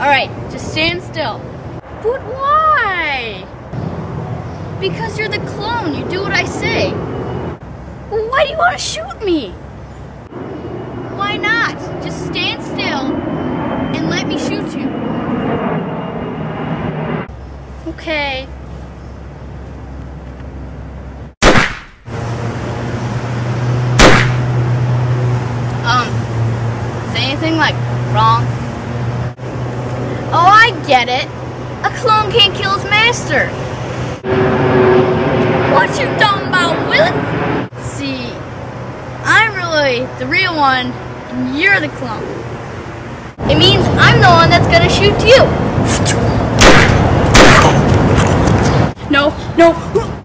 Alright, just stand still. But why? Because you're the clone. You do what I say. Well, why do you want to shoot me? Why not? Just stand still and let me shoot you. Okay. Um, is anything like wrong? I get it. A clone can't kill his master. What you talking about, Willis? See, I'm really the real one, and you're the clone. It means I'm the one that's gonna shoot you. No, no.